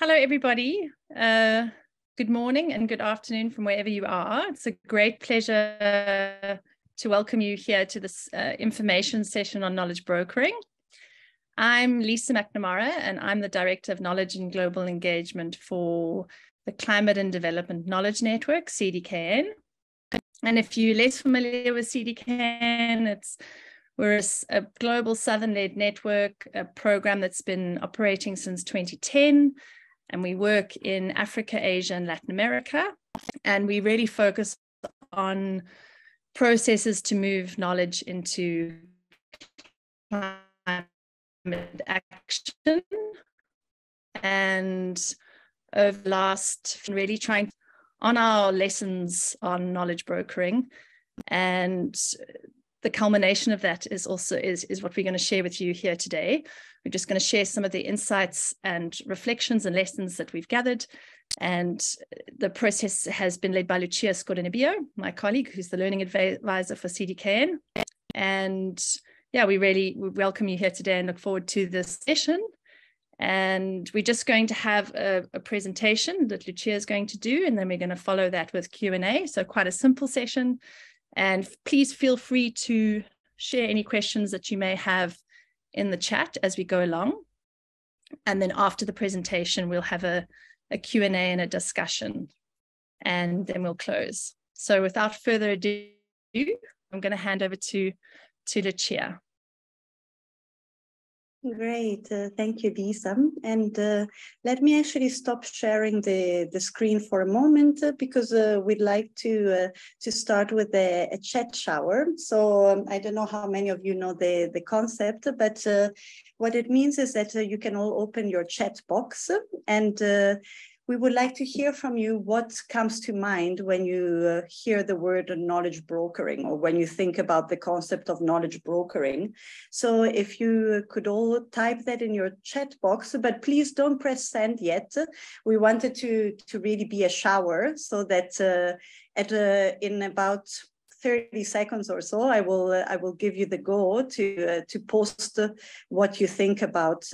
Hello, everybody. Uh, good morning and good afternoon from wherever you are. It's a great pleasure to welcome you here to this uh, information session on knowledge brokering. I'm Lisa McNamara, and I'm the Director of Knowledge and Global Engagement for the Climate and Development Knowledge Network, CDKN. And if you're less familiar with CDKN, it's we're a, a global Southern-led network, a program that's been operating since 2010 and we work in Africa, Asia, and Latin America. And we really focus on processes to move knowledge into climate action. And over the last, really trying on our lessons on knowledge brokering. And the culmination of that is also is, is what we're going to share with you here today. We're just going to share some of the insights and reflections and lessons that we've gathered. And the process has been led by Lucia Scodanibbio, my colleague, who's the learning advisor for CDKN. And yeah, we really we welcome you here today and look forward to this session. And we're just going to have a, a presentation that Lucia is going to do, and then we're going to follow that with Q&A. So quite a simple session. And please feel free to share any questions that you may have in the chat as we go along. And then after the presentation, we'll have a, a Q&A and a discussion, and then we'll close. So without further ado, I'm going to hand over to, to Lucia. Great, uh, thank you, Lisa. And uh, let me actually stop sharing the, the screen for a moment uh, because uh, we'd like to uh, to start with a, a chat shower. So um, I don't know how many of you know the, the concept, but uh, what it means is that you can all open your chat box and we would like to hear from you what comes to mind when you uh, hear the word knowledge brokering or when you think about the concept of knowledge brokering. So if you could all type that in your chat box, but please don't press send yet. We wanted to, to really be a shower so that uh, at uh, in about 30 seconds or so, I will uh, I will give you the go to uh, to post what you think about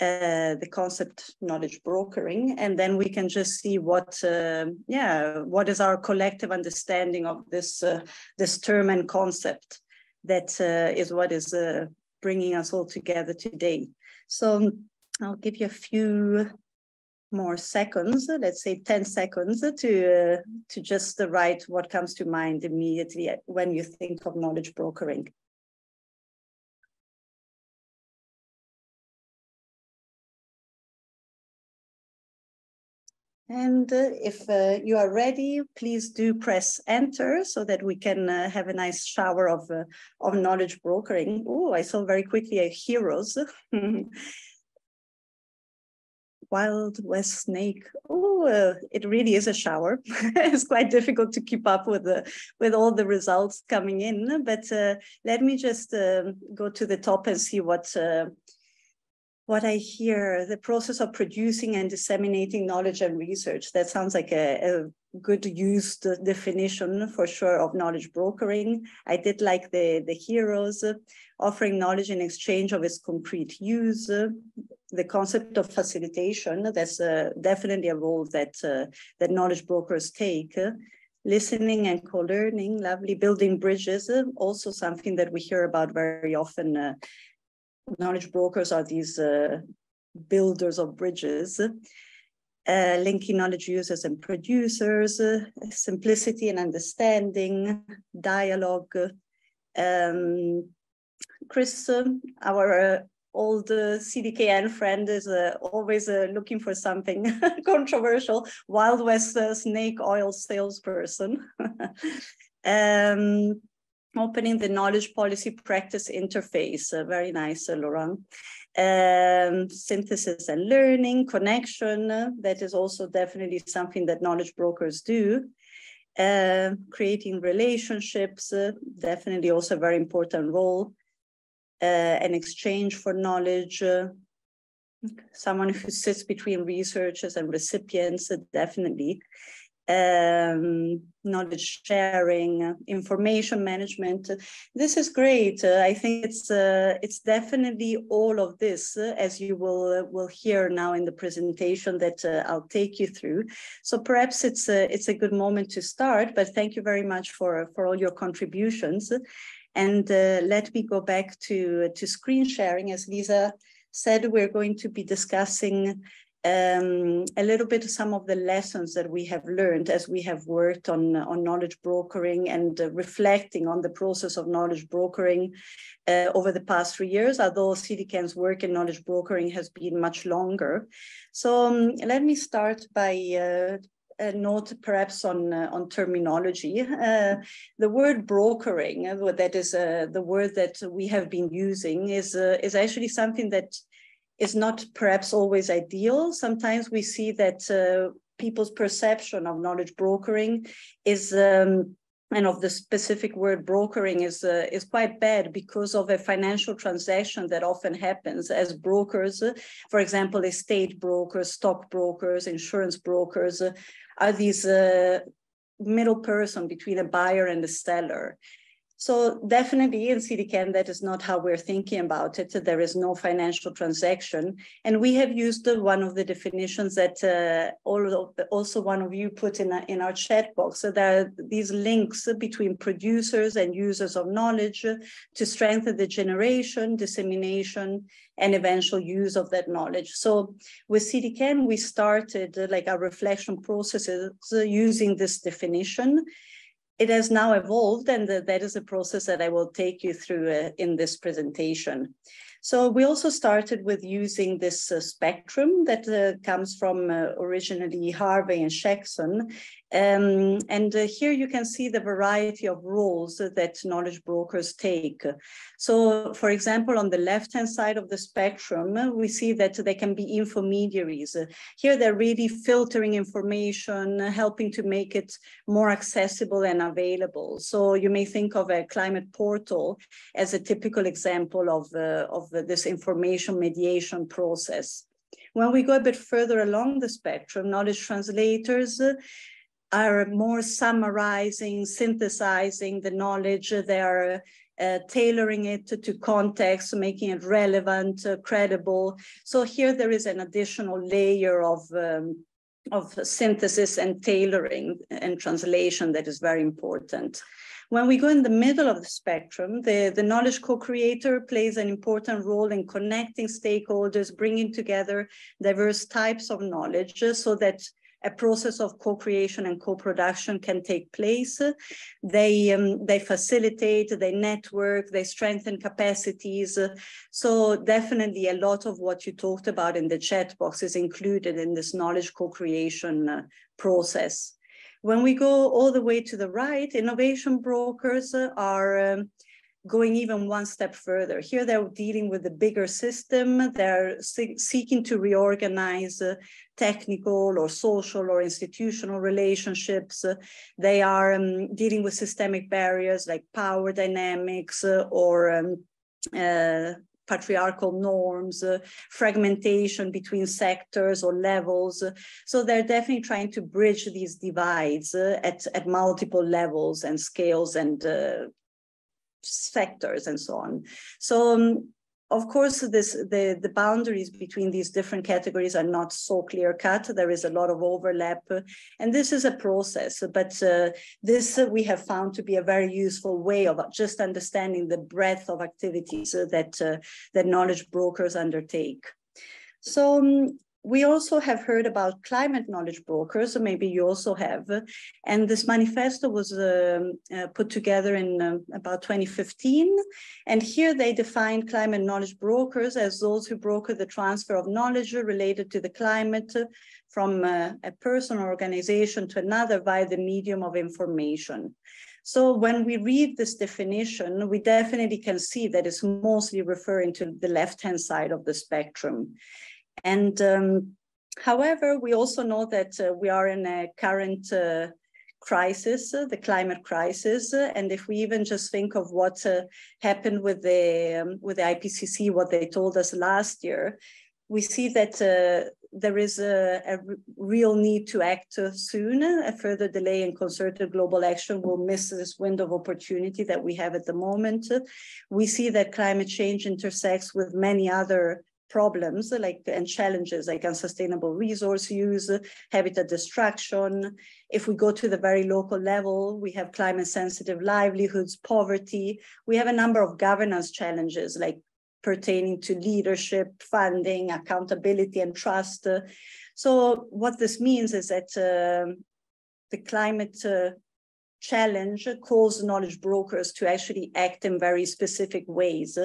uh, uh, the concept knowledge brokering and then we can just see what uh, yeah what is our collective understanding of this uh, this term and concept that uh, is what is uh, bringing us all together today. So i'll give you a few more seconds let's say 10 seconds to uh, to just write what comes to mind immediately when you think of knowledge brokering And uh, if uh, you are ready, please do press enter so that we can uh, have a nice shower of, uh, of knowledge brokering. Oh, I saw very quickly a heroes. Wild West Snake. Oh, it really is a shower. it's quite difficult to keep up with the with all the results coming in. But let me just um, go to the top and see what what I hear, the process of producing and disseminating knowledge and research. That sounds like a, a good used definition for sure of knowledge brokering. I did like the, the heroes, offering knowledge in exchange of its concrete use. The concept of facilitation, that's uh, definitely a role that, uh, that knowledge brokers take. listening and co-learning, lovely building bridges, also something that we hear about very often uh, knowledge brokers are these uh, builders of bridges, uh, linking knowledge users and producers, uh, simplicity and understanding, dialogue. Um, Chris, uh, our uh, old uh, CDKN friend, is always looking for something controversial. Wild West snake oil salesperson. um, opening the knowledge policy practice interface. Uh, very nice, uh, Laurent. Um, synthesis and learning, connection, uh, that is also definitely something that knowledge brokers do. Uh, creating relationships, uh, definitely also a very important role. Uh, an exchange for knowledge, someone who sits between researchers and recipients, definitely um, knowledge sharing, information management. This is great. Uh, I think it's uh, it's definitely all of this, uh, as you will uh, will hear now in the presentation that uh, I'll take you through. So perhaps it's a it's a good moment to start. But thank you very much for for all your contributions. And uh, let me go back to to screen sharing. As Lisa said, we're going to be discussing um, a little bit of some of the lessons that we have learned as we have worked on, on knowledge brokering and uh, reflecting on the process of knowledge brokering uh, over the past three years, although CDKN's work in knowledge brokering has been much longer. So um, let me start by uh, a note perhaps on uh, on terminology. Uh, the word brokering, uh, that is uh, the word that we have been using, is uh, is actually something that is not perhaps always ideal. Sometimes we see that uh, people's perception of knowledge brokering is um, and of the specific word brokering is uh, is quite bad because of a financial transaction that often happens as brokers for example estate brokers stock brokers insurance brokers uh, are these uh, middle person between a buyer and a seller so definitely in CDKN, that is not how we're thinking about it. There is no financial transaction. And we have used one of the definitions that uh, also one of you put in, a, in our chat box. So there are these links between producers and users of knowledge to strengthen the generation, dissemination, and eventual use of that knowledge. So with CDKN, we started like our reflection processes using this definition it has now evolved, and that is a process that I will take you through uh, in this presentation. So we also started with using this uh, spectrum that uh, comes from originally Harvey and Shaxson. Um, and uh, here you can see the variety of roles that knowledge brokers take. So for example, on the left-hand side of the spectrum, we see that they can be intermediaries. Here they're really filtering information, helping to make it more accessible and available. So you may think of a climate portal as a typical example of, uh, of this information mediation process. When we go a bit further along the spectrum, knowledge translators are more summarizing, synthesizing the knowledge. They are uh, tailoring it to, to, context, making it relevant, uh, credible. So here there is an additional layer of um, of synthesis and tailoring and translation that is very important. When we go in the middle of the spectrum, the, the knowledge co-creator plays an important role in connecting stakeholders, bringing together diverse types of knowledge so that a process of co-creation and co-production can take place. They, um, they facilitate, they network, they strengthen capacities. So definitely a lot of what you talked about in the chat box is included in this knowledge co-creation uh, process. When we go all the way to the right, innovation brokers are um, going even one step further. Here they're dealing with the bigger system. They're seeking to reorganize uh, technical or social or institutional relationships. Uh, they are um, dealing with systemic barriers like power dynamics uh, or um, uh, patriarchal norms, uh, fragmentation between sectors or levels. So they're definitely trying to bridge these divides uh, at, at multiple levels and scales and uh, sectors and so on. So um, of course, this the, the boundaries between these different categories are not so clear cut. There is a lot of overlap, and this is a process. But uh, this uh, we have found to be a very useful way of just understanding the breadth of activities that uh, that knowledge brokers undertake. So um, we also have heard about climate knowledge brokers, maybe you also have. And this manifesto was uh, uh, put together in uh, about 2015. And here they defined climate knowledge brokers as those who broker the transfer of knowledge related to the climate from uh, a person or organization to another via the medium of information. So when we read this definition, we definitely can see that it's mostly referring to the left-hand side of the spectrum. And um, however, we also know that uh, we are in a current uh, crisis, uh, the climate crisis. and if we even just think of what uh, happened with the, um, with the IPCC, what they told us last year, we see that uh, there is a, a, real need to act soon. A further delay in concerted global action will miss this window of opportunity that we have at the moment. We see that climate change intersects with many other problems like and challenges like unsustainable resource use, habitat destruction. If we go to the very local level, we have climate sensitive livelihoods, poverty. We have a number of governance challenges like pertaining to leadership, funding, accountability, and trust. So what this means is that uh, the climate uh, challenge calls knowledge brokers to actually act in very specific ways.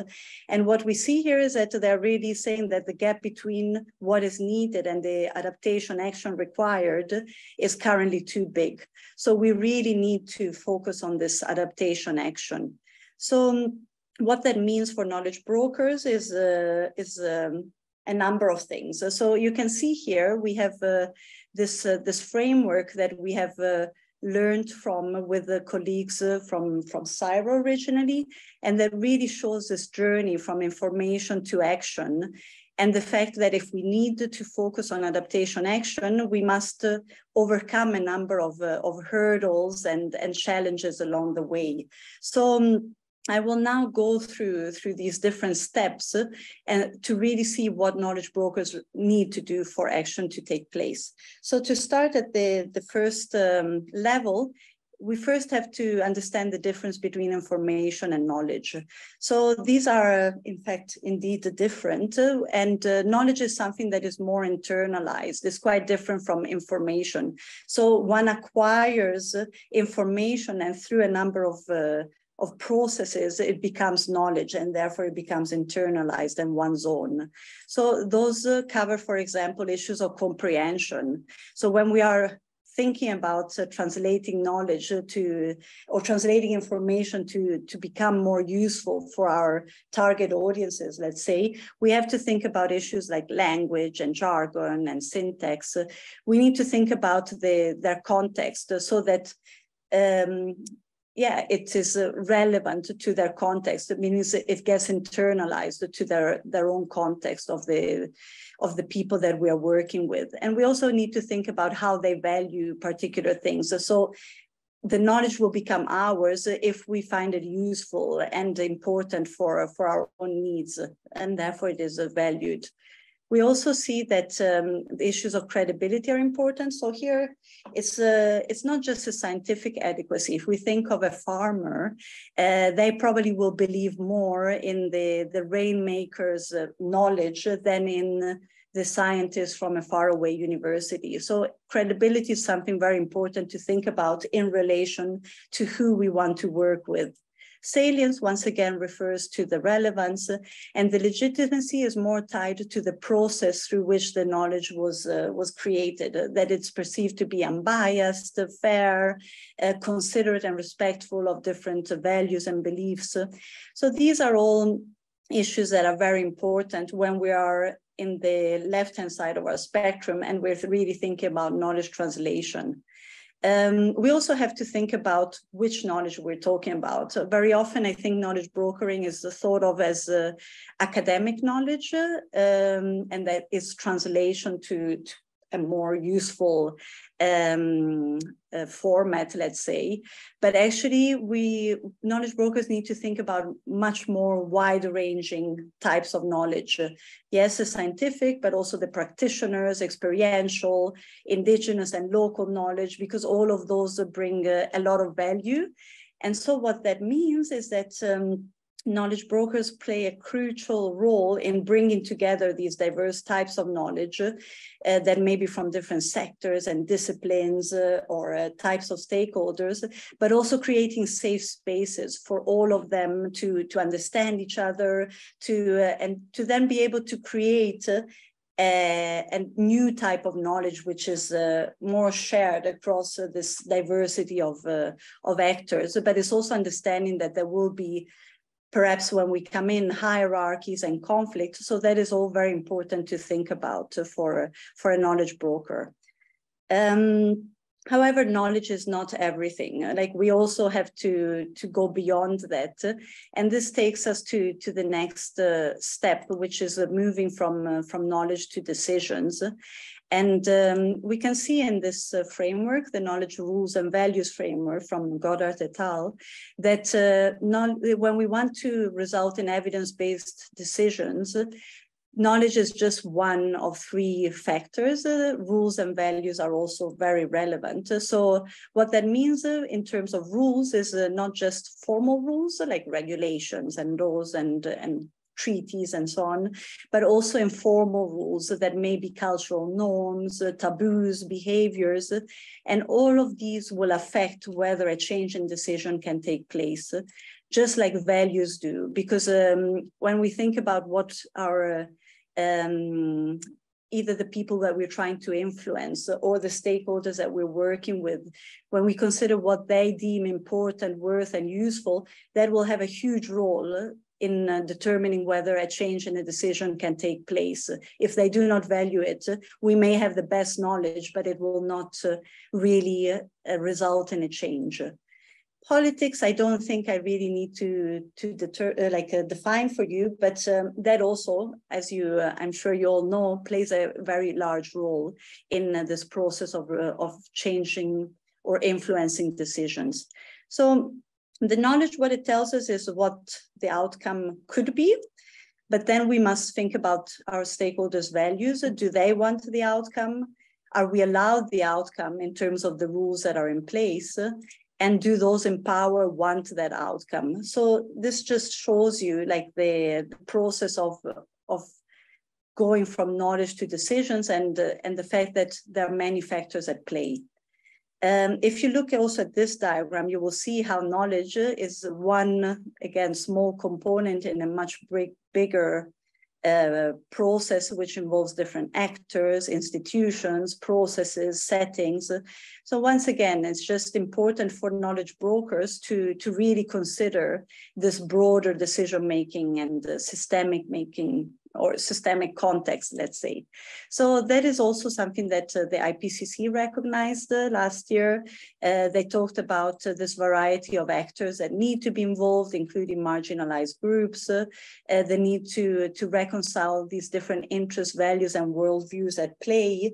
And what we see here is that they're really saying that the gap between what is needed and the adaptation action required is currently too big. So we really need to focus on this adaptation action. So um, what that means for knowledge brokers is, uh, is um, a number of things. So you can see here, we have uh, this, uh, this framework that we have uh, learned from with the colleagues uh, from, from CSIRO originally, and that really shows this journey from information to action. And the fact that if we need to focus on adaptation action, we must uh, overcome a number of, uh, of hurdles and, and challenges along the way. So um, I will now go through through these different steps uh, and to really see what knowledge brokers need to do for action to take place. So to start at the, the first um, level, we first have to understand the difference between information and knowledge. So these are, in fact, indeed different. Uh, and uh, knowledge is something that is more internalized. It's quite different from information. So one acquires information and through a number of uh, of processes, it becomes knowledge and therefore it becomes internalized in one's own. So those uh, cover, for example, issues of comprehension. So when we are thinking about uh, translating knowledge to or translating information to to become more useful for our target audiences let's say we have to think about issues like language and jargon and syntax we need to think about the their context so that um, yeah, it is uh, relevant to their context. It means it gets internalized to their, their own context of the, of the people that we are working with. And we also need to think about how they value particular things. So the knowledge will become ours if we find it useful and important for, for our own needs. And therefore it is valued. We also see that um, the issues of credibility are important. So here, it's uh, it's not just a scientific adequacy. If we think of a farmer, uh, they probably will believe more in the the rainmaker's uh, knowledge than in the scientists from a faraway university. So credibility is something very important to think about in relation to who we want to work with. Salience once again refers to the relevance and the legitimacy is more tied to the process through which the knowledge was, uh, was created, uh, that it's perceived to be unbiased, fair, uh, considerate and respectful of different values and beliefs. So these are all issues that are very important when we are in the left-hand side of our spectrum and we're really thinking about knowledge translation. Um, we also have to think about which knowledge we're talking about. Very often, I think knowledge brokering is thought of as uh, academic knowledge, um, and that is translation to, to a more useful um, uh, format, let's say. But actually, we knowledge brokers need to think about much more wide-ranging types of knowledge. Yes, the scientific, but also the practitioners, experiential, indigenous, and local knowledge, because all of those bring uh, a lot of value. And so, what that means is that. Um, knowledge brokers play a crucial role in bringing together these diverse types of knowledge uh, that may be from different sectors and disciplines uh, or uh, types of stakeholders, but also creating safe spaces for all of them to, to understand each other, to uh, and to then be able to create uh, a, new type of knowledge which is uh, more shared across uh, this diversity of uh, of actors. But it's also understanding that there will be perhaps when we come in hierarchies and conflict. So that is all very important to think about for, for a knowledge broker. Um, However, knowledge is not everything. Like we also have to, to go beyond that. And this takes us to, to the next uh, step, which is uh, moving from, uh, from knowledge to decisions. And um, we can see in this uh, framework, the knowledge rules and values framework from Gorddard et al., that uh, not, when we want to result in evidence-based decisions, knowledge is just one of three factors. Uh, rules and values are also very relevant. So what that means uh, in terms of rules is uh, not just formal rules like regulations and laws and, and treaties and so on, but also informal rules that may be cultural norms, uh, taboos, behaviors, and all of these will affect whether a change in decision can take place just like values do. Because um, when we think about what our um, either the people that we're trying to influence or the stakeholders that we're working with, when we consider what they deem important, worth, and useful, that will have a huge role in uh, determining whether a change in a decision can take place. If they do not value it, we may have the best knowledge, but it will not uh, really uh, result in a change politics i don't think i really need to to deter uh, like uh, define for you but um, that also as you uh, i'm sure you all know plays a very large role in this process of of changing or influencing decisions so the knowledge what it tells us is what the outcome could be but then we must think about our stakeholders values. Do they want the outcome? Are we allowed the outcome in terms of the rules that are in place? And do those in power want that outcome? So this just shows you like the, process of of going from knowledge to decisions and uh, and the fact that there are many factors at play um, if you look also at this diagram, you will see how knowledge is one, again, small component in a much big, bigger uh, process which involves different actors, institutions, processes, settings. So once again, it's just important for knowledge brokers to, to really consider this broader decision making and systemic making or systemic context, let's say. So that is also something that uh, the IPCC recognized uh, last year. Uh, they talked about uh, this variety of actors that need to be involved, including marginalized groups, uh, the need to, to reconcile these different interests, values, and worldviews at play.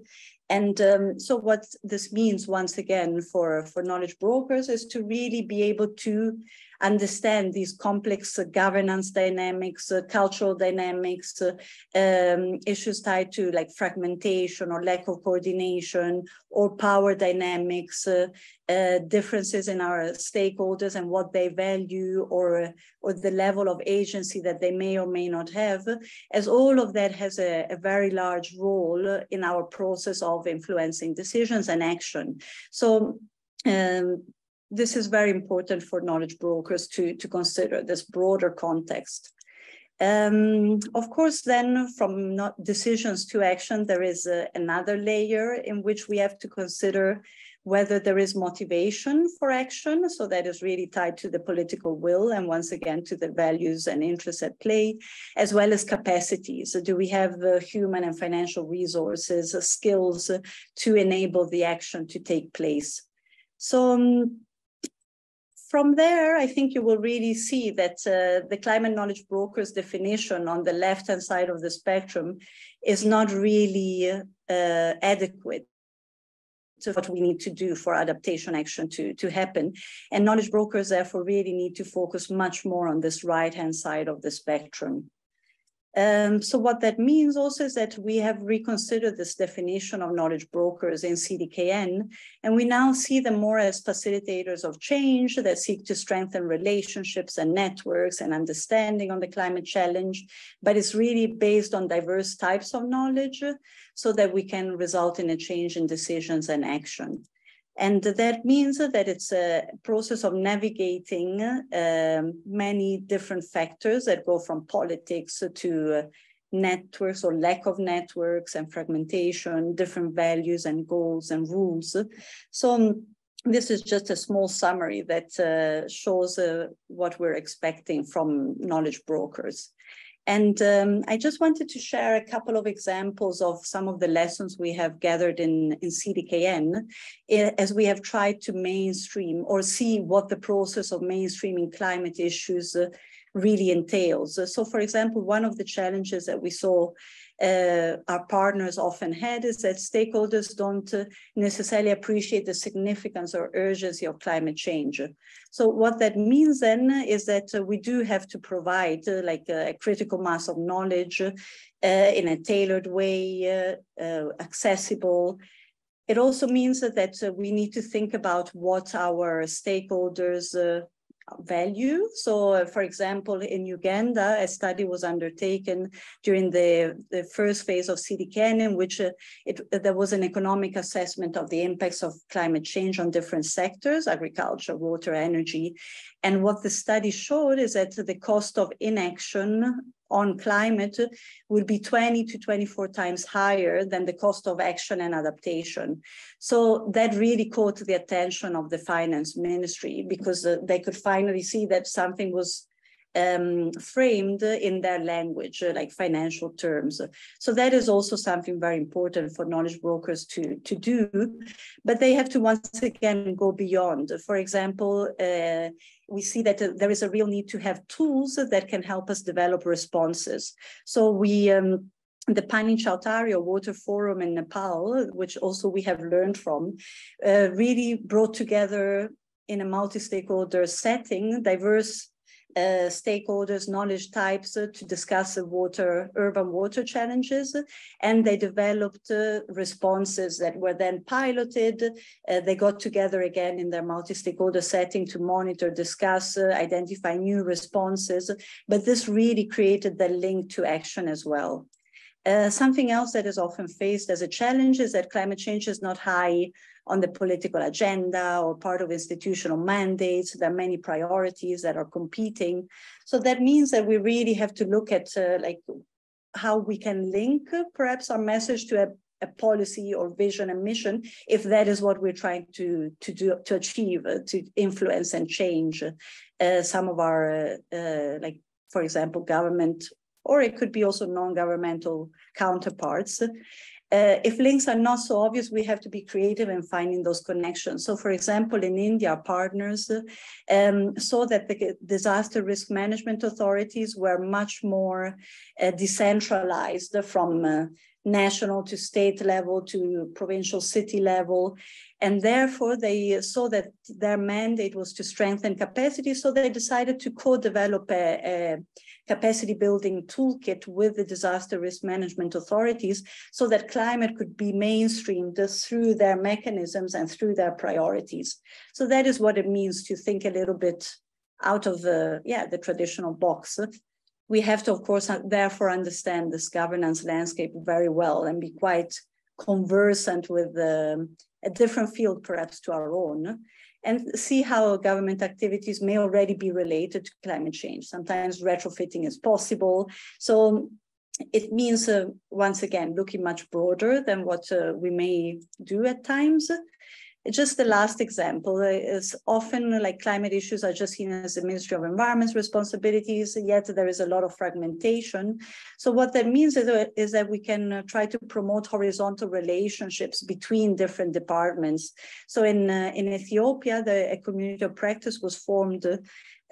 And um, so what this means, once again, for, for knowledge brokers is to really be able to understand these complex governance dynamics, uh, cultural dynamics, uh, um, issues tied to like fragmentation or lack of coordination or power dynamics, uh, differences in our stakeholders and what they value or, or the level of agency that they may or may not have, as all of that has a, a very large role in our process of influencing decisions and action. So um, this is very important for knowledge brokers to, to consider this broader context. Um, of course, then from decisions to action, there is a, another layer in which we have to consider whether there is motivation for action. So that is really tied to the political will and once again to the values and interests at play, as well as capacities. So do we have the human and financial resources, uh, skills uh, to enable the action to take place? So um, from there, I think you will really see that uh, the climate knowledge broker's definition on the left-hand side of the spectrum is not really uh, adequate to what we need to do for adaptation action to, to happen. And knowledge brokers therefore really need to focus much more on this right-hand side of the spectrum. Um, so what that means also is that we have reconsidered this definition of knowledge brokers in CDKN, and we now see them more as facilitators of change that seek to strengthen relationships and networks and understanding on the climate challenge, but it's really based on diverse types of knowledge so that we can result in a change in decisions and action. And that means that it's a process of navigating um, many different factors that go from politics to uh, networks or lack of networks and fragmentation, different values and goals and rules. So um, this is just a small summary that uh, shows uh, what we're expecting from knowledge brokers. And um, I just wanted to share a couple of examples of some of the lessons we have gathered in, in CDKN eh, as we have tried to mainstream or see what the process of mainstreaming climate issues uh, really entails. So for example, one of the challenges that we saw uh, our partners often had is that stakeholders don't uh, necessarily appreciate the significance or urgency of climate change. So what that means then is that uh, we do have to provide uh, like a, a, critical mass of knowledge uh, in a tailored way, uh, accessible, it also means that, that we need to think about what our stakeholders value. So, for example, in Uganda, a study was undertaken during the, the first phase of CDKN in which uh, it, there was an economic assessment of the impacts of climate change on different sectors, agriculture, water, energy. And what the study showed is that the cost of inaction on climate will be 20 to 24 times higher than the cost of action and adaptation. So that really caught the attention of the finance ministry because uh, they could finally see that something was um, framed in their language, uh, like financial terms. So that is also something very important for knowledge brokers to, to do, but they have to once again go beyond. For example, uh, we see that uh, there is a real need to have tools that can help us develop responses. So we um, the Pani Chautari Water Forum in Nepal, which also we have learned from, uh, really brought together in a multi-stakeholder setting diverse uh, stakeholders, knowledge types uh, to discuss the water, urban water challenges. And they developed uh, responses that were then piloted. They got together again in their multi-stakeholder setting to monitor, discuss, identify new responses. But this really created the link to action as well. Uh, something else that is often faced as a challenge is that climate change is not high on the political agenda or part of institutional mandates. There are many priorities that are competing. So that means that we really have to look at uh, like how we can link uh, perhaps our message to a, a, policy or vision and mission, if that is what we're trying to, to do to achieve, uh, to influence and change uh, some of our uh, like, for example, government or it could be also non-governmental counterparts. Uh, if links are not so obvious, we have to be creative in finding those connections. So for example, in India, partners um, saw that the disaster risk management authorities were much more uh, decentralized from uh, national to state level to provincial city level. And therefore, they saw that their mandate was to strengthen capacity. So they decided to co-develop a, a capacity building toolkit with the disaster risk management authorities so that climate could be mainstreamed through their mechanisms and through their priorities. So that is what it means to think a little bit out of the, yeah, the traditional box. We have to, of course, therefore understand this governance landscape very well and be quite conversant with um, a different field perhaps to our own and see how government activities may already be related to climate change. Sometimes retrofitting is possible. So it means, uh, once again, looking much broader than what uh, we may do at times just the last example is often like climate issues are just seen as the Ministry of Environment's responsibilities, yet there is a lot of fragmentation. So what that means is, is that we can uh, try to promote horizontal relationships between different departments. So in, uh, in Ethiopia, the a community of practice was formed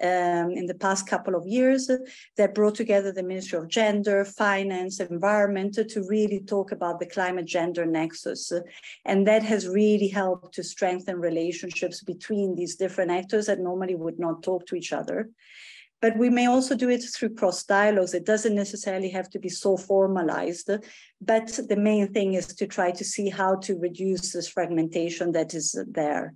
um, in the past couple of years that brought together the Ministry of Gender, Finance, Environment to really talk about the climate gender nexus. And that has really helped to strengthen relationships between these different actors that normally would not talk to each other. But we may also do it through cross dialogues. It doesn't necessarily have to be so formalized, but the main thing is to try to see how to reduce this fragmentation that is there.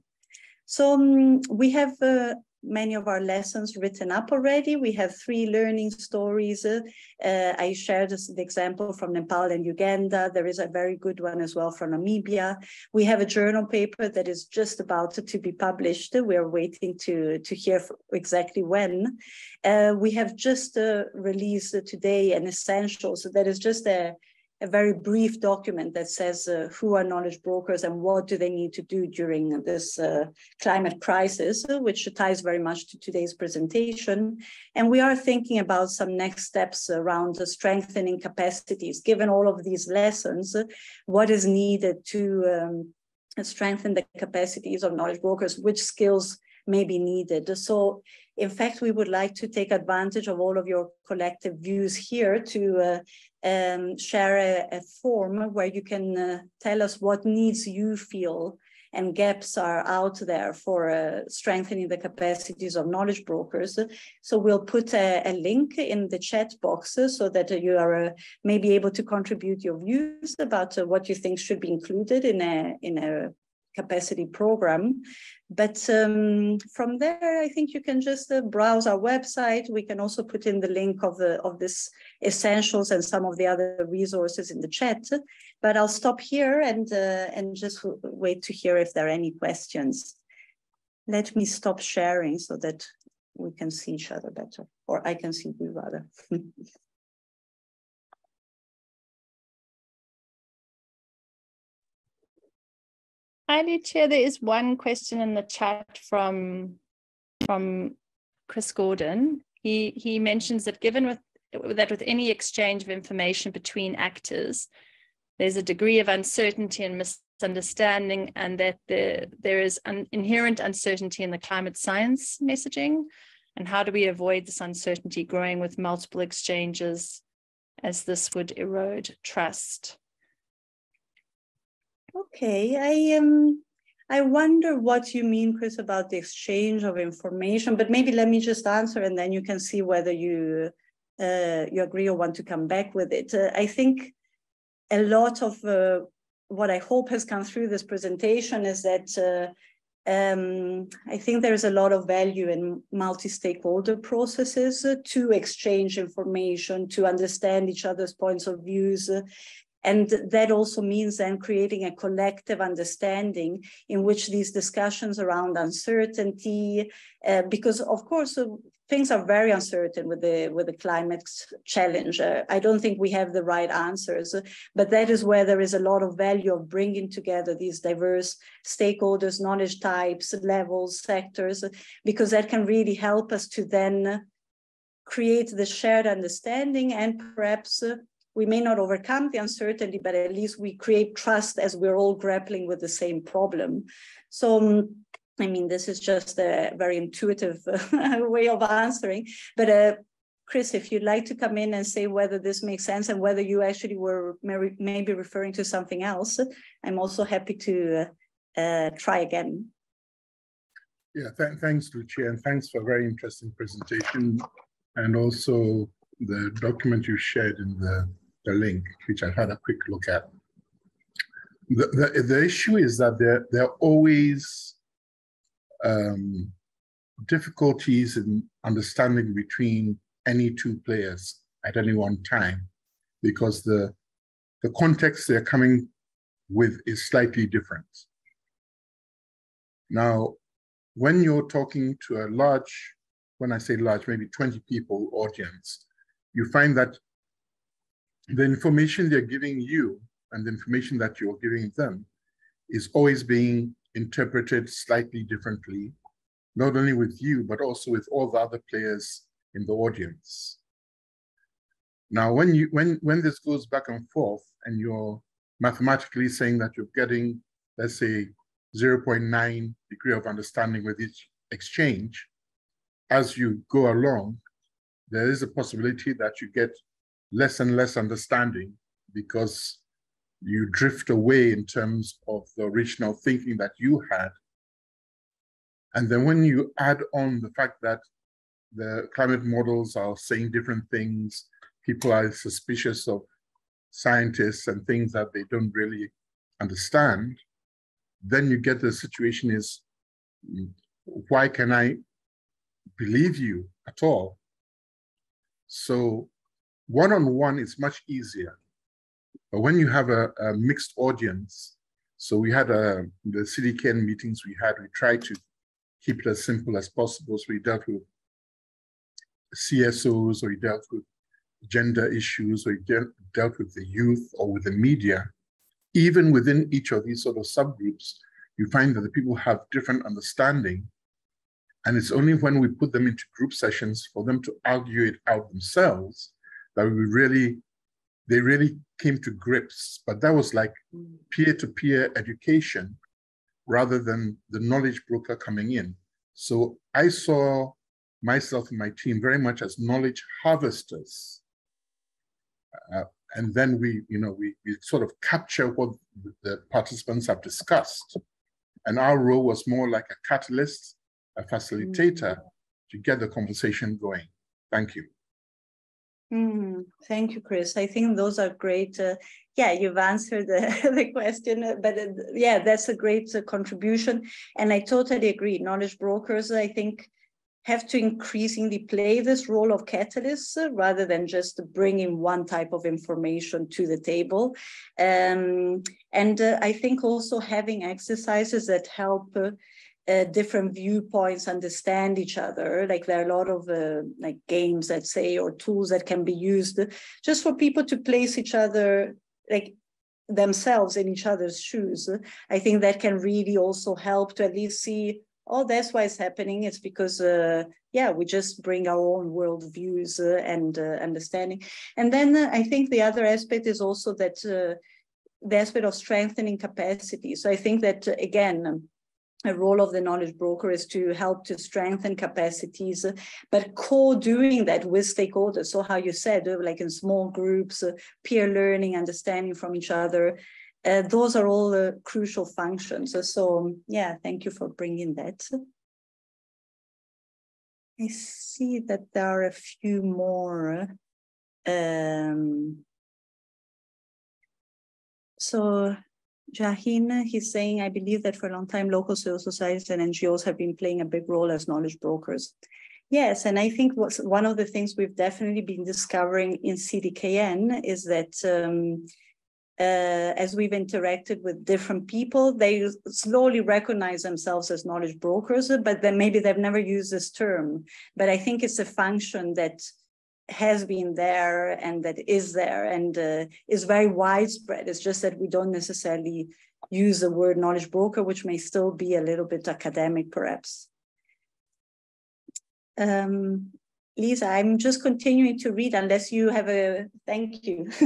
So um, we have uh, many of our lessons written up already. We have three learning stories. Uh, I shared the example from Nepal and Uganda. There is a very good one as well from Namibia. We have a journal paper that is just about to be published. We are waiting to, to hear exactly when. Uh, we have just uh, released today an essential, so that is just a a very brief document that says uh, who are knowledge brokers and what do they need to do during this uh, climate crisis, uh, which ties very much to today's presentation. And we are thinking about some next steps around strengthening capacities. Given all of these lessons, what is needed to um, strengthen the capacities of knowledge brokers, which skills may be needed. So in fact, we would like to take advantage of all of your collective views here to uh, um, share a, a, form where you can uh, tell us what needs you feel and gaps are out there for uh, strengthening the capacities of knowledge brokers. So we'll put a, a link in the chat boxes so that you are uh, maybe able to contribute your views about uh, what you think should be included in a, in a capacity program. But um, from there, I think you can just uh, browse our website. We can also put in the link of the of this essentials and some of the other resources in the chat. But I'll stop here and uh, and just wait to hear if there are any questions. Let me stop sharing so that we can see each other better, or I can see you rather. Hi, Lucia. There is one question in the chat from from Chris Gordon. He he mentions that given with that with any exchange of information between actors, there's a degree of uncertainty and misunderstanding, and that there there is an inherent uncertainty in the climate science messaging. And how do we avoid this uncertainty growing with multiple exchanges, as this would erode trust? Okay, I um I wonder what you mean, Chris, about the exchange of information. But maybe let me just answer, and then you can see whether you uh, you agree or want to come back with it. Uh, I think a lot of uh, what I hope has come through this presentation is that uh, um, I think there's a lot of value in multi-stakeholder processes to exchange information, to understand each other's points of views, and that also means then creating a collective understanding in which these discussions around uncertainty, uh, because of course, uh, things are very uncertain with the with the climate challenge. Uh, I don't think we have the right answers, but that is where there is a lot of value of bringing together these diverse stakeholders, knowledge types, levels, sectors, because that can really help us to then create the shared understanding and perhaps we may not overcome the uncertainty, but at least we create trust as we're all grappling with the same problem. So, um, I mean, this is just a very intuitive way of answering. But uh, Chris, if you'd like to come in and say whether this makes sense and whether you actually were maybe referring to something else, I'm also happy to uh, uh, try again. Yeah, th thanks, Lucia, and thanks for a very interesting presentation and also the document you shared in the the link, which I had a quick look at. The, the, the issue is that there, there are always um, difficulties in understanding between any two players at any one time because the, the context they're coming with is slightly different. Now, when you're talking to a large, when I say large, maybe 20 people audience, you find that the information they're giving you and the information that you're giving them is always being interpreted slightly differently, not only with you, but also with all the other players in the audience. Now, when you when when this goes back and forth and you're mathematically saying that you're getting, let's say, 0.9 degree of understanding with each exchange, as you go along, there is a possibility that you get less and less understanding because you drift away in terms of the original thinking that you had. And then when you add on the fact that the climate models are saying different things, people are suspicious of scientists and things that they don't really understand, then you get the situation is why can I believe you at all? So one-on-one is much easier. But when you have a, a mixed audience, so we had a, uh, the CDKN meetings we had, we tried to keep it as simple as possible. So we dealt with CSOs or we dealt with gender issues or we de- dealt with the youth or with the media, even within each of these sort of subgroups, you find that the people have different understanding. And it's only when we put them into group sessions for them to argue it out themselves that we really, they really came to grips. But that was like peer to peer education rather than the knowledge broker coming in. So I saw myself and my team very much as knowledge harvesters. Uh, and then we, you know, we, we sort of capture what the participants have discussed. And our role was more like a catalyst, a facilitator mm. to get the conversation going. Thank you. Mm, thank you, Chris. I think those are great. Uh, yeah, you've answered the, the question, uh, but uh, yeah, that's a great uh, contribution. And I totally agree. Knowledge brokers, I think, have to increasingly play this role of catalysts uh, rather than just bringing one type of information to the table. Um, and uh, I think also having exercises that help uh, different viewpoints understand each other. Like there are a lot of uh, like games that say or tools that can be used just for people to place each other like themselves in each other's shoes. I think that can really also help to at least see oh, that's why it's happening. It's because, uh, yeah, we just bring our own world views uh, and uh, understanding. And then uh, I think the other aspect is also that the aspect of strengthening capacity. So I think that, again, a role of the knowledge broker is to help to strengthen capacities, but co-doing that with stakeholders. So how you said, like in small groups, peer learning, understanding from each other, uh, those are all uh, crucial functions. So yeah, thank you for bringing that. I see that there are a few more. Um, so Jahin, he's saying, I believe that for a long time, local civil societies and NGOs have been playing a big role as knowledge brokers. Yes, and I think what's one of the things we've definitely been discovering in CDKN is that um, uh, as we've interacted with different people, they slowly recognize themselves as knowledge brokers, but then maybe they've never used this term. But I think it's a function that has been there and that is there and uh, is very widespread. It's just that we don't necessarily use the word knowledge broker, which may still be a little bit academic, perhaps. Um, Lisa, I'm just continuing to read unless you have a thank you.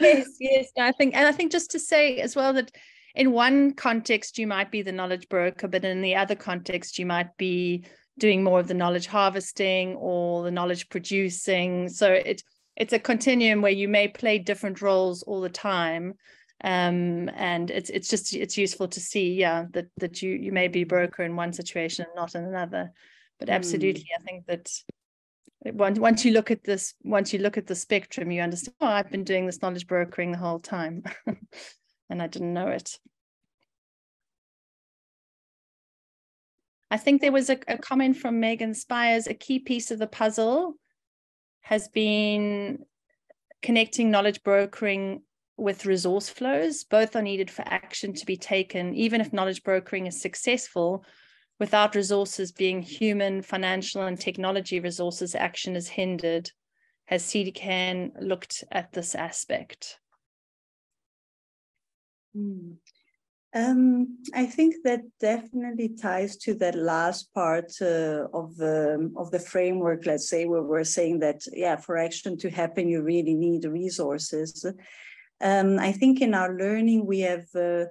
yes, yes. I think, and I think just to say as well that in one context you might be the knowledge broker, but in the other context you might be doing more of the knowledge harvesting or the knowledge producing. So it it's a continuum where you may play different roles all the time. Um, and it's it's just it's useful to see, yeah, that that you you may be broker in one situation and not in another. But hmm. absolutely, mm. I think that once once you look at this once you look at the spectrum you understand oh i've been doing this knowledge brokering the whole time and i didn't know it i think there was a, a comment from megan spires a key piece of the puzzle has been connecting knowledge brokering with resource flows both are needed for action to be taken even if knowledge brokering is successful Without resources being human, financial, and technology resources, action is hindered. Has CDKN looked at this aspect? Mm. Um, I think that definitely ties to that last part uh, of the of the framework. Let's say where we're saying that yeah, for action to happen, you really need resources. Um, I think in our learning we have uh,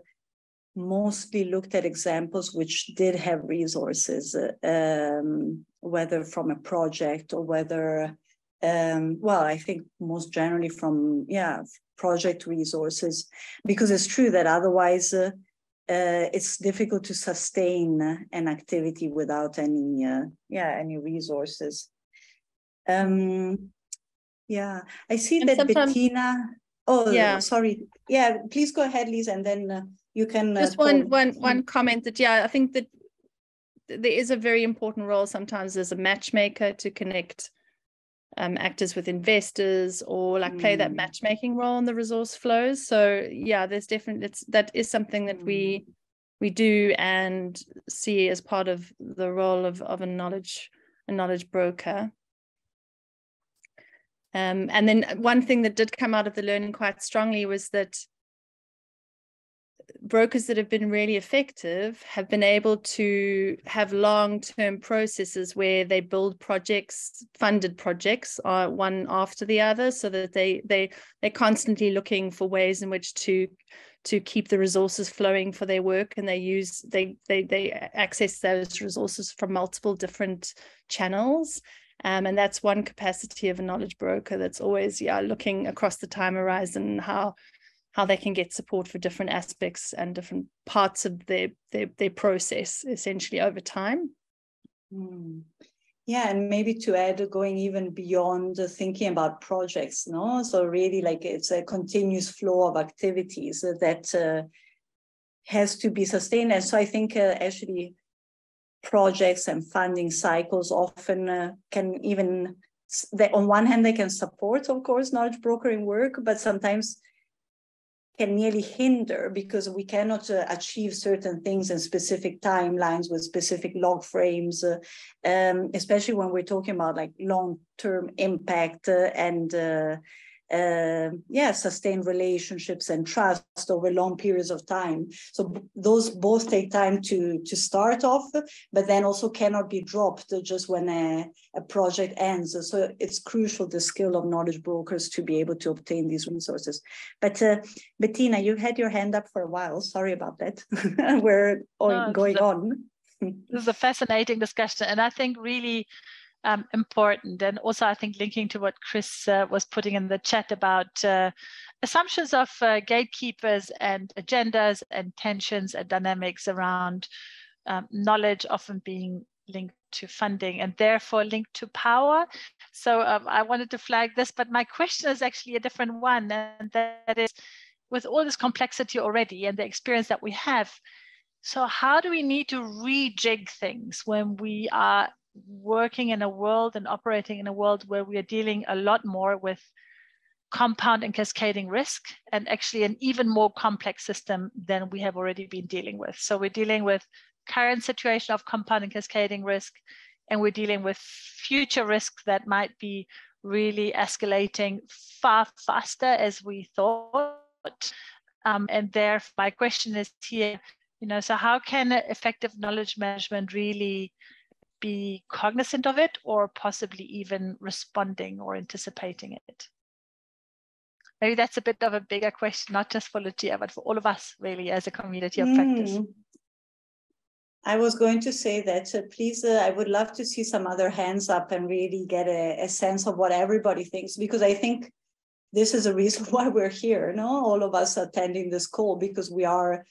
mostly looked at examples which did have resources, um, whether from a project or whether, um, well, I think most generally from, yeah, project resources, because it's true that otherwise uh, uh, it's difficult to sustain an activity without any, uh, yeah, any resources. Um, yeah, I see and that Bettina. Oh, yeah. Sorry. Yeah, please go ahead, Lisa, and then uh, you can uh, just one one one comment that yeah i think that there is a very important role sometimes as a matchmaker to connect um, actors with investors or like play that mm. matchmaking role in the resource flows so yeah there's definitely it's that is something that we mm. we do and see as part of the role of, of a knowledge a knowledge broker Um, and then one thing that did come out of the learning quite strongly was that brokers that have been really effective have been able to have long-term processes where they build projects funded projects uh, one after the other so that they they they're constantly looking for ways in which to to keep the resources flowing for their work and they use they they they access those resources from multiple different channels. Um, and that's one capacity of a knowledge broker that's always yeah looking across the time horizon how how they can get support for different aspects and different parts of their their, their process essentially over time. Mm. yeah and maybe to add going even beyond thinking about projects no? So really like it's a continuous flow of activities that uh, has to be sustained. And so i think uh, actually projects and funding cycles often uh, can even they, on one hand they can support of course knowledge brokering work but sometimes can nearly hinder because we cannot uh, achieve certain things in specific timelines with specific log frames, uh, um, especially when we're talking about like long-term impact uh, and uh, yeah, sustain relationships and trust over long periods of time. So those both take time to to start off, but then also cannot be dropped just when a, a project ends. So it's crucial the skill of knowledge brokers to be able to obtain these resources. But uh, Bettina, you had your hand up for a while. Sorry about that. We're no, going a, on. this is a fascinating discussion, and I think really um, important. And also, I think linking to what Chris uh, was putting in the chat about uh, assumptions of uh, gatekeepers and agendas and tensions and dynamics around um, knowledge often being linked to funding and therefore linked to power. So um, I wanted to flag this, but my question is actually a different one, and that is with all this complexity already and the experience that we have. So, how do we need to rejig things when we are working in a world and operating in a world where we are dealing a lot more with compound and cascading risk and actually an even more complex system than we have already been dealing with. So we're dealing with current situation of compound and cascading risk, and we're dealing with future risks that might be really escalating far faster as we thought. Um, and there, my question is here, you know, so how can effective knowledge management really be cognizant of it or possibly even responding or anticipating it? Maybe that's a bit of a bigger question, not just for Lucia, but for all of us, really, as a community of mm. practice. Hmm. I was going to say that uh, please, uh, I would love to see some other hands up and really get a, a sense of what everybody thinks, because I think this is a reason why we're here, no? All of us attending this call, because we are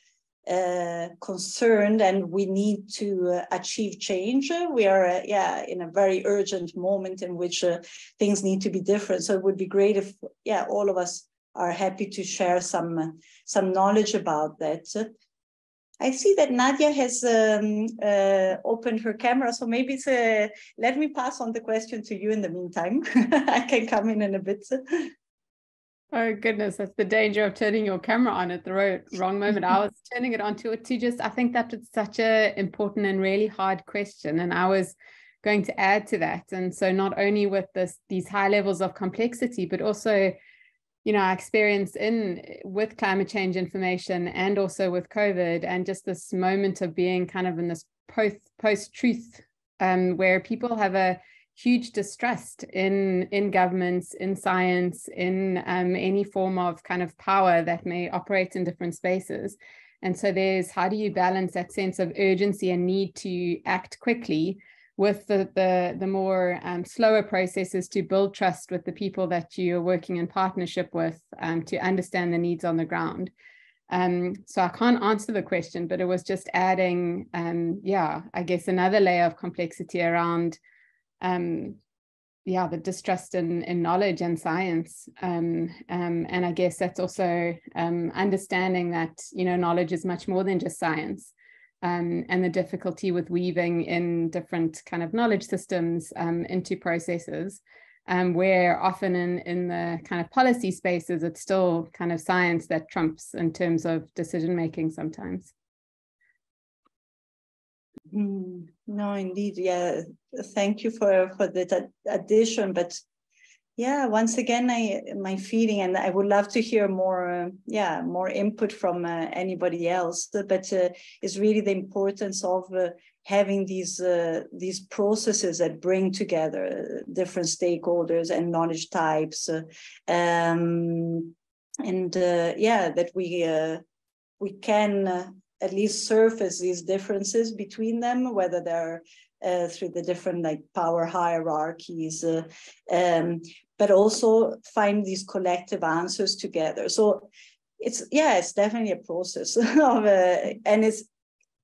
uh, concerned and we need to uh, achieve change. We are, uh, yeah, in a very urgent moment in which uh, things need to be different. So it would be great if, yeah, all of us are happy to share some some knowledge about that. I see that Nadia has um, opened her camera, so maybe it's a, let me pass on the question to you in the meantime. I can come in in a bit. Oh goodness, that's the danger of turning your camera on at the wrong moment. I was turning it on to to just I think that it's such a important and really hard question, and I was going to add to that. And so not only with this these high levels of complexity, but also, you know, our experience in with climate change information and also with COVID, and just this moment of being kind of in this post post truth, um, where people have a huge distrust in in governments, in science, in um, any form of kind of power that may operate in different spaces. And so there's how do you balance that sense of urgency and need to act quickly with the the, the more um, slower processes to build trust with the people that you're working in partnership with um, to understand the needs on the ground. Um, so I can't answer the question, but it was just adding, um, yeah, I guess another layer of complexity around um, yeah, the distrust in, in knowledge and science. Um, um, and I guess that's also um, understanding that, you know, knowledge is much more than just science. Um, and the difficulty with weaving in different kind of knowledge systems um, into processes, um, where often in, in the kind of policy spaces, it's still kind of science that trumps in terms of decision making sometimes. Mm, no, indeed, yeah. Thank you for for that addition. But yeah once again i my feeling and i would love to hear more uh, yeah more input from uh, anybody else but uh, is really the importance of uh, having these uh, these processes that bring together different stakeholders and knowledge types uh, um, and yeah that we we can at least surface these differences between them whether they're uh, through the different like power hierarchies, uh, um, but also find these collective answers together. So it's yeah, it's definitely a process of, uh, and it's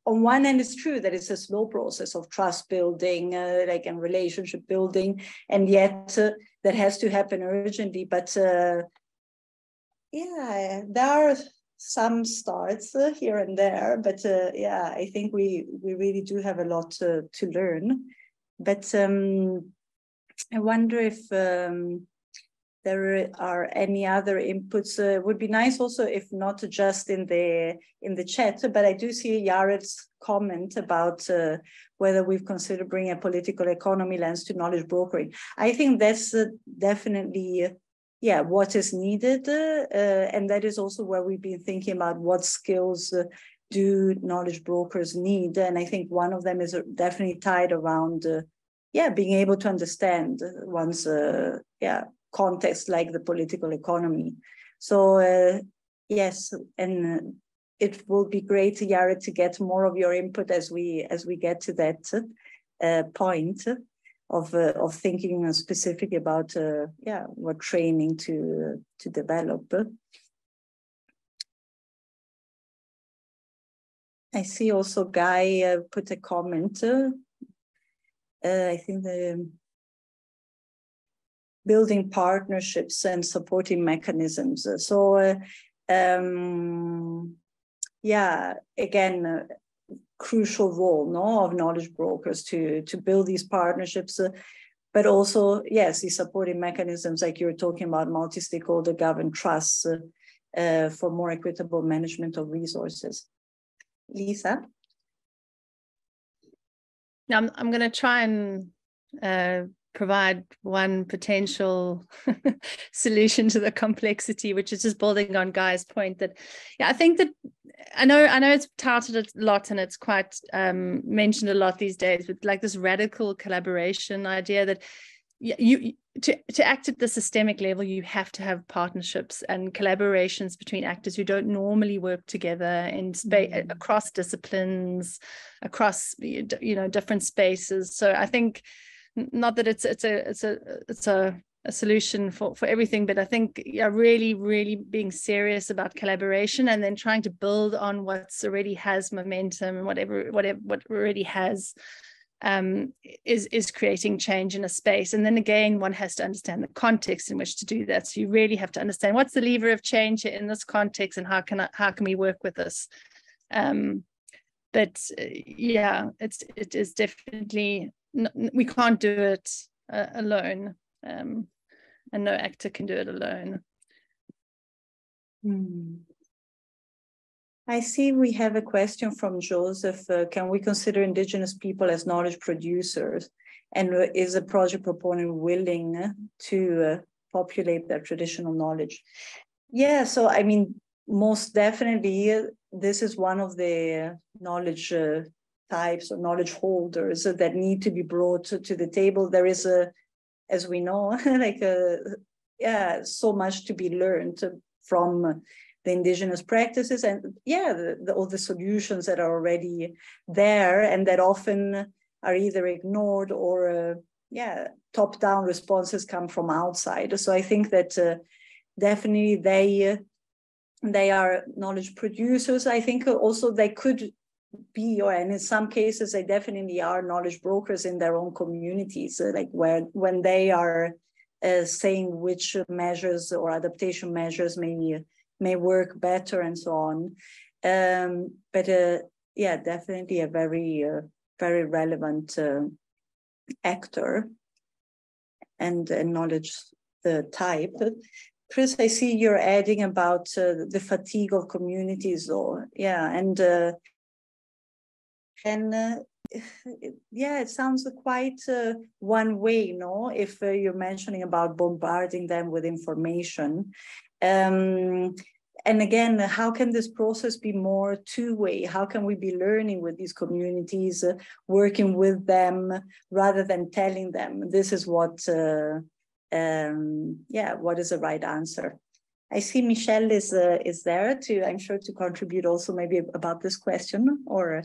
on one end it's true that it's a slow process of trust building, uh, like and relationship building, and yet uh, that has to happen urgently. But uh, yeah, there are some starts uh, here and there, but uh, yeah, I think we we really do have a lot to, to learn. But um, I wonder if um, there are any other inputs. Uh, would be nice also if not just in the in the chat, but I do see Yared's comment about uh, whether we've considered bringing a political economy lens to knowledge brokering. I think that's uh, definitely yeah, what is needed. Uh, and that is also where we've been thinking about what skills uh, do knowledge brokers need. And I think one of them is definitely tied around, uh, yeah, being able to understand one's, yeah, context like the political economy. So yes, and it will be great, Yared, to get more of your input as we as we get to that uh, point of uh, of thinking specifically about uh, yeah what training to to develop. I see also Guy uh, put a comment. Uh, I think the building partnerships and supporting mechanisms. So, uh, um, yeah, again, crucial role no, of knowledge brokers to, to build these partnerships. Uh, but also, yes, these supporting mechanisms like you were talking about, multi-stakeholder governed trusts uh, uh, for more equitable management of resources. Lisa? Now, I'm, I'm going to try and uh, provide one potential solution to the complexity, which is just building on Guy's point that, yeah, I think that I know I know it's touted a lot and it's quite um, mentioned a lot these days, but like this radical collaboration idea that you to to act at the systemic level you have to have partnerships and collaborations between actors who don't normally work together in space mm. across disciplines across you know different spaces so i think not that it's it's a it's a it's a, a solution for for everything but i think yeah really really being serious about collaboration and then trying to build on what's already has momentum and whatever whatever what already has um, is is creating change in a space. And then again one has to understand the context in which to do that. So you really have to understand what's the lever of change in this context and how can I, how can we work with this? Um, but uh, yeah it's it is definitely we can't do it uh, alone. Um, and no actor can do it alone hmm. I see we have a question from Joseph. Uh, can we consider Indigenous people as knowledge producers? And uh, is a project proponent willing to uh, populate their traditional knowledge? Yeah, so I mean, most definitely, this is one of the knowledge uh, types or knowledge holders that need to be brought to, to the table. There is a, as we know, like a, yeah, so much to be learned from the indigenous practices and yeah, the, the, all the solutions that are already there and that often are either ignored or uh, yeah, top-down responses come from outside. So I think that uh, definitely they they are knowledge producers. I think also they could be or and in some cases they definitely are knowledge brokers in their own communities uh, like where when they are uh, saying which measures or adaptation measures may may work better and so on. Um, but uh, yeah definitely a very uh, very relevant uh, actor and knowledge the type. Chris, I see you're adding about uh, the fatigue of communities, or yeah, and can uh, yeah, it sounds quite uh, one way, no? If uh, you're mentioning about bombarding them with information. Um, and again, how can this process be more two-way? How can we be learning with these communities, uh, working with them rather than telling them this is what, uh, um, yeah, what is the right answer? I see Michelle is uh, is there to, I'm sure, to contribute also maybe about this question or.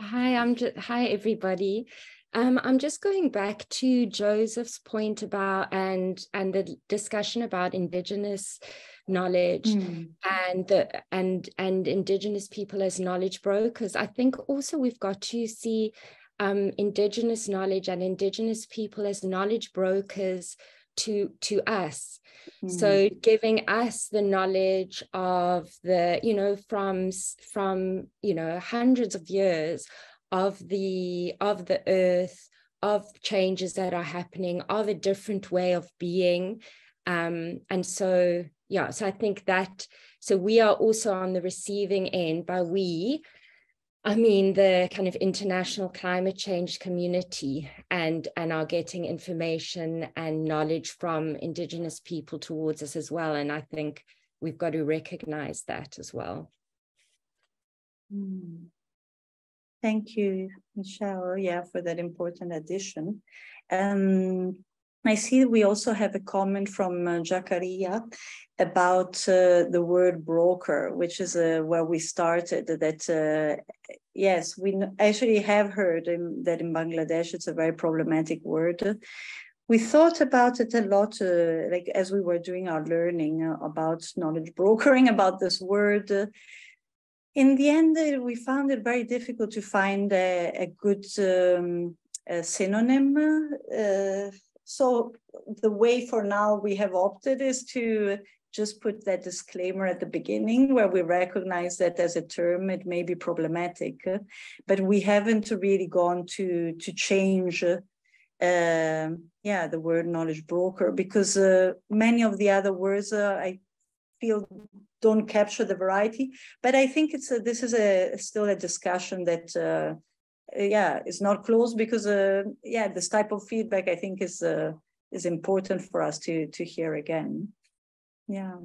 Hi, I'm just, hi everybody. Um, I'm just going back to Joseph's point about and and the discussion about indigenous knowledge mm. and the and and indigenous people as knowledge brokers. I think also we've got to see um, indigenous knowledge and indigenous people as knowledge brokers to to us mm. so giving us the knowledge of the you know from from you know hundreds of years of the of the earth of changes that are happening of a different way of being um, and so yeah so i think that so we are also on the receiving end by we I mean, the kind of international climate change community and, and are getting information and knowledge from Indigenous people towards us as well. And I think we've got to recognize that as well. Hmm. Thank you, Michelle, yeah, for that important addition. Um, I see we also have a comment from uh, about uh, the word broker, which is uh, where we started. That uh, yes, we actually have heard in, that in Bangladesh it's a very problematic word. We thought about it a lot, uh, like as we were doing our learning uh, about knowledge brokering, about this word. In the end, uh, we found it very difficult to find a, a good um, a synonym so the way for now we have opted is to just put that disclaimer at the beginning where we recognize that as a term it may be problematic, but we haven't really gone to to change uh, yeah the word knowledge broker because uh, many of the other words uh, I feel don't capture the variety. But I think it's a, this is a still a discussion that uh, yeah it's not closed because uh, yeah this type of feedback i think is uh, is important for us to to hear again. Yeah.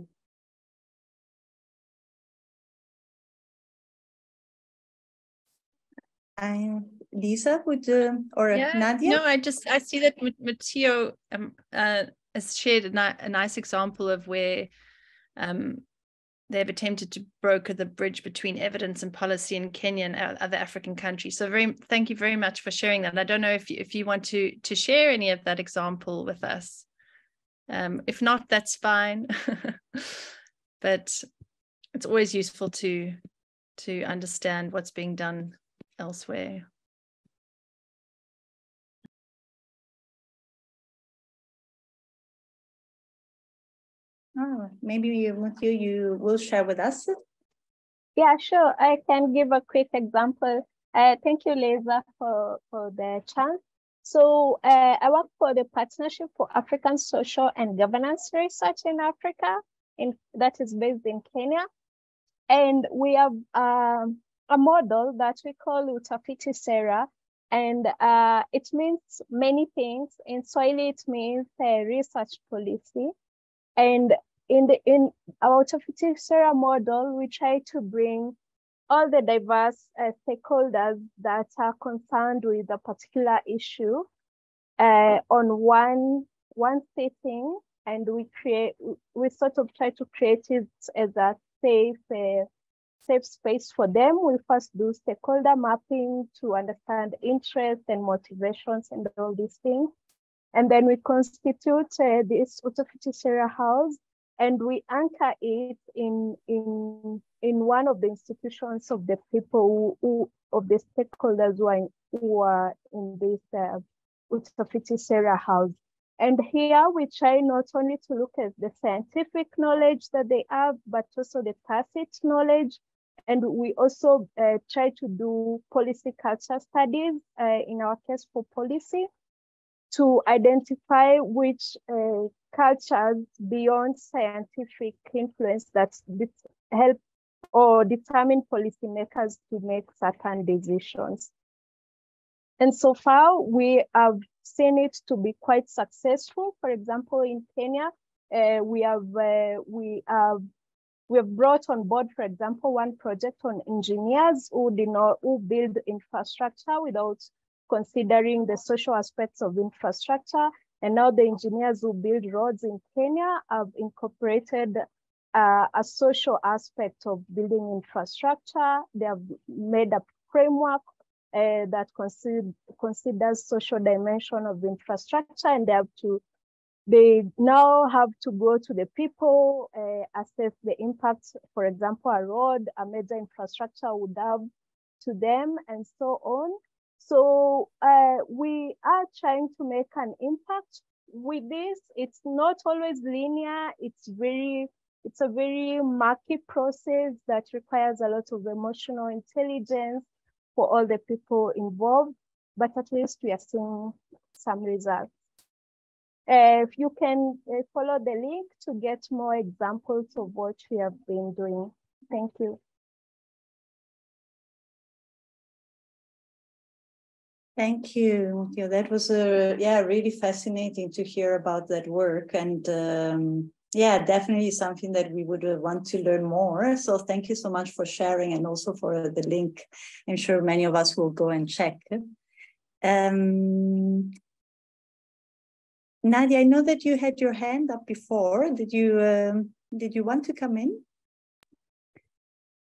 I, Lisa would uh, or yeah, Nadia? No, I just I see that Matteo um, uh, has shared a, ni- a nice example of where um, they've attempted to broker the bridge between evidence and policy in Kenya and other African countries. So very thank you very much for sharing that. I don't know if you, if you want to to share any of that example with us. Um, if not, that's fine. but it's always useful to to understand what's being done elsewhere. Oh, maybe Matthew, you will share with us. Yeah, sure. I can give a quick example. Uh, thank you, Lisa, for, for the chance. So uh, I work for the Partnership for African Social and Governance Research in Africa, in, that is based in Kenya. And we have um, a model that we call Utafiti Sera, and uh, it means many things. In Swahili, it means uh, research policy. And in the in our Utafiti Sera model, we try to bring all the diverse uh, stakeholders that are concerned with a particular issue uh, on one one setting, and we create we sort of try to create it as a safe uh, safe space for them. We first do stakeholder mapping to understand interest and motivations and all these things. And then we constitute uh, this Utafiti house and we anchor it in, in, in one of the institutions of the people who, who of the stakeholders who are in, who are in this uh, house. And here we try not only to look at the scientific knowledge that they have, but also the tacit knowledge. And we also uh, try to do policy culture studies, uh, in our case for policy, to identify which uh, cultures beyond scientific influence that help or determine policymakers to make certain decisions. And so far, we have seen it to be quite successful. For example, in Kenya, uh, we have uh, we have we have brought on board, for example, one project on engineers who did not who build infrastructure without considering the social aspects of infrastructure. And now the engineers who build roads in Kenya have incorporated uh, a social aspect of building infrastructure. They have made a framework uh, that consider, considers social dimension of infrastructure and they have to they now have to go to the people, uh, assess the impact, for example, a road, a major infrastructure would have to them and so on. So uh, we are trying to make an impact with this. It's not always linear. It's very, it's a very murky process that requires a lot of emotional intelligence for all the people involved, but at least we are seeing some results. Uh, if you can uh, follow the link to get more examples of what we have been doing. Thank you. Thank you. Yeah, that was a yeah really fascinating to hear about that work, and um, yeah, definitely something that we would uh, want to learn more. So thank you so much for sharing, and also for the link. I'm sure many of us will go and check. Um, Nadia, I know that you had your hand up before. Did you um, did you want to come in?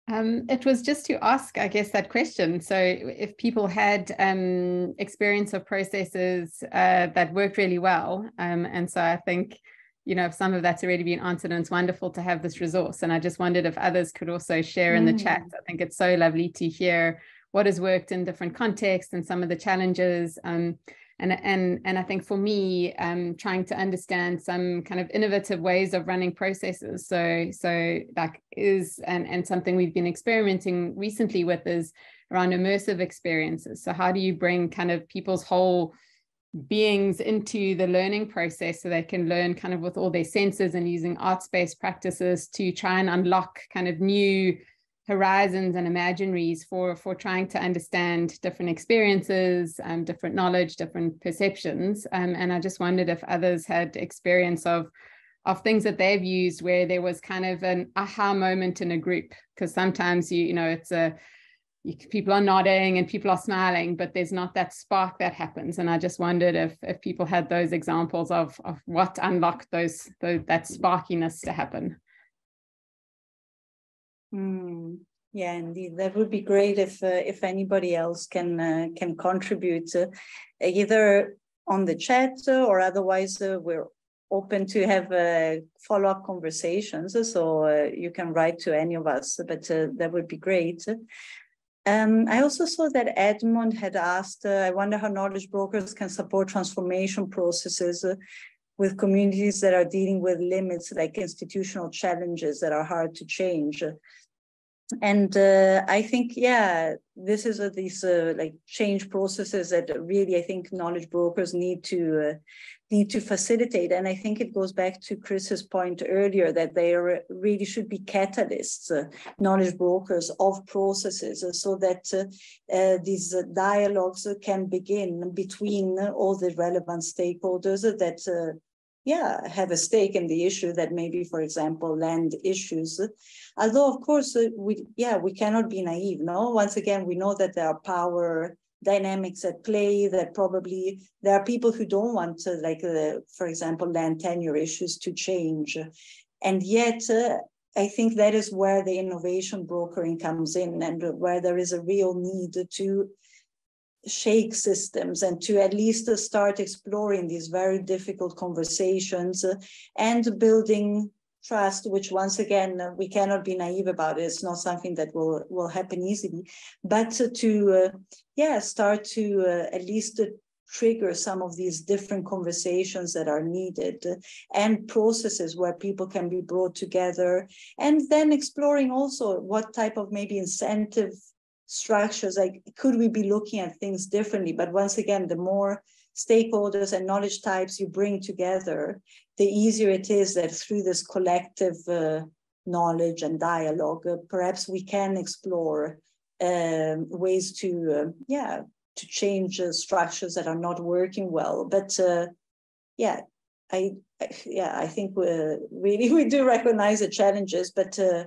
Um, it was just to ask, I guess, that question. So, if people had um, experience of processes uh, that worked really well, um, and so I think, you know, if some of that's already been answered, and it's wonderful to have this resource. And I just wondered if others could also share in mm. the chat. I think it's so lovely to hear what has worked in different contexts and some of the challenges. Um, and and and I think for me, um, trying to understand some kind of innovative ways of running processes. So so that is and and something we've been experimenting recently with is around immersive experiences. So how do you bring kind of people's whole beings into the learning process so they can learn kind of with all their senses and using arts-based practices to try and unlock kind of new horizons and imaginaries for for trying to understand different experiences um, different knowledge different perceptions. Um, and i just wondered if others had experience of of things that they've used where there was kind of an aha moment in a group. Because sometimes you you know it's a you, people are nodding and people are smiling but there's not that spark that happens. And i just wondered if if people had those examples of of what unlocked those, those that sparkiness to happen Mm, yeah, indeed, that would be great if uh, if anybody else can uh, can contribute, uh, either on the chat or otherwise. Uh, we're open to have uh, follow up conversations, so uh, you can write to any of us. But that would be great. Um, I also saw that Edmund had asked, I wonder how knowledge brokers can support transformation processes with communities that are dealing with limits like institutional challenges that are hard to change and uh, i think yeah this is a, these uh, like change processes that really i think knowledge brokers need to uh, need to facilitate. And i think it goes back to chris's point earlier that they are, really should be catalysts uh, knowledge brokers of processes uh, so that uh, these dialogues can begin between all the relevant stakeholders that yeah, have a stake in the issue that maybe, for example, land issues. Although, of course, uh, we yeah we cannot be naive. No, once again, we know that there are power dynamics at play. That probably there are people who don't want to, like, uh, for example, land tenure issues to change, and yet. Uh, I think that is where the innovation brokering comes in and where there is a real need to shake systems and to at least start exploring these very difficult conversations uh, and building trust which once again uh, we cannot be naive about. It it's not something that will will happen easily but to uh, yeah start to uh, at least trigger some of these different conversations that are needed and processes where people can be brought together and then exploring also what type of maybe incentive structures like could we be looking at things differently but once again the more stakeholders and knowledge types you bring together the easier it is that through this collective uh, knowledge and dialogue uh, perhaps we can explore um, ways to uh, yeah to change uh, structures that are not working well. But uh, yeah, I yeah I think we really we do recognize the challenges, but uh,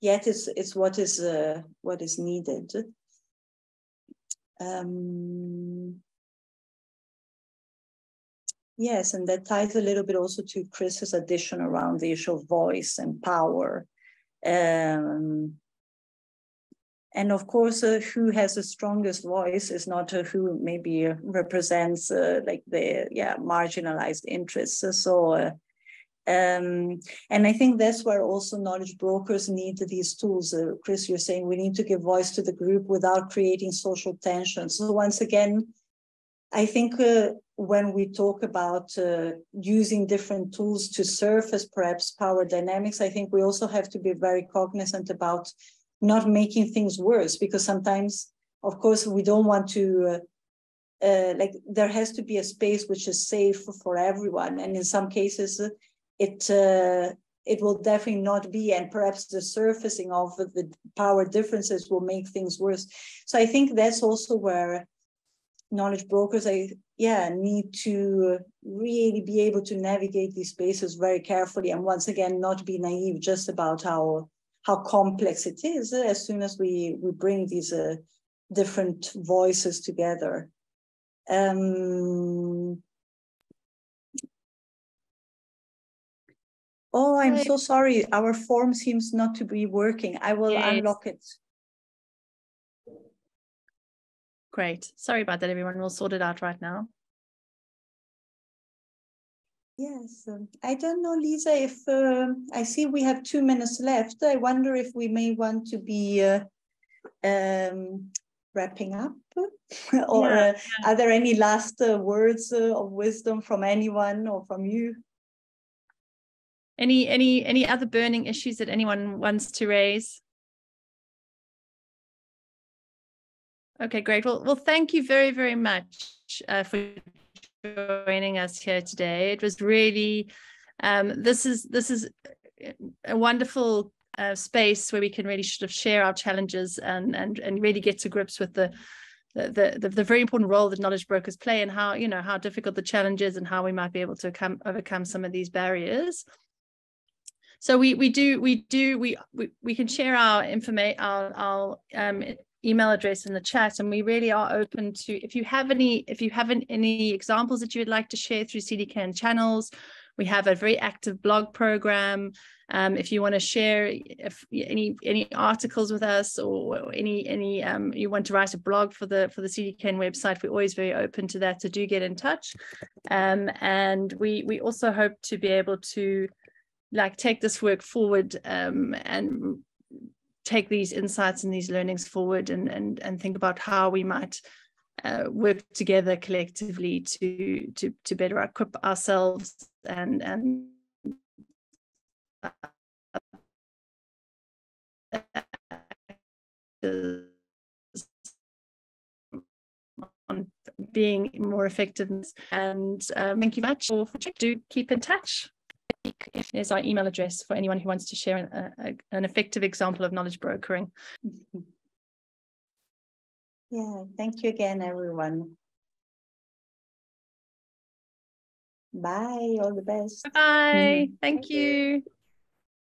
yet it's it's what is uh, what is needed. Um, yes, and that ties a little bit also to Chris's addition around the issue of voice and power. Um, and of course, uh, who has the strongest voice is not uh, who maybe represents uh, like the yeah marginalized interests. So, uh, um, and I think that's where also knowledge brokers need these tools. Uh, Chris, you're saying we need to give voice to the group without creating social tension. So once again, I think when we talk about using different tools to surface perhaps power dynamics, I think we also have to be very cognizant about not making things worse because sometimes of course we don't want to uh, uh, like there has to be a space which is safe for everyone and in some cases it uh, it will definitely not be and perhaps the surfacing of the power differences will make things worse so i think that's also where knowledge brokers i yeah need to really be able to navigate these spaces very carefully and once again not be naive just about how how complex it is uh, as soon as we, we bring these uh, different voices together. Um, oh, I'm so sorry. Our form seems not to be working. I will yes. unlock it. Great. Sorry about that, everyone. We'll sort it out right now. Yes, um, I don't know, Lisa, if uh, I see we have two minutes left. I wonder if we may want to be uh, um, wrapping up or yeah, uh, yeah. are there any last uh, words uh, of wisdom from anyone or from you? Any any any other burning issues that anyone wants to raise? Okay, great. Well, well, thank you very, very much uh, for joining us here today. It was really um, this is this is a wonderful uh, space where we can really sort of share our challenges and and and really get to grips with the the, the, the very important role that knowledge brokers play and how you know how difficult the challenge is and how we might be able to come overcome some of these barriers so we we do we do we we, we can share our information our, our um, email address in the chat and we really are open to if you have any if you haven't any examples that you would like to share through CDKN channels we have a very active blog program. Um, if you want to share if any any articles with us or any any um, you want to write a blog for the for the CDKN website we're always very open to that so do get in touch. Um, and we we also hope to be able to like take this work forward um, and take these insights and these learnings forward and and and think about how we might uh, work together collectively to to to better equip ourselves and and on being more effective and um, thank you much for do keep in touch Here's our email address for anyone who wants to share an, a, an effective example of knowledge brokering. Yeah, thank you again, everyone. Bye, all the best. Bye, mm-hmm. thank, thank you. you.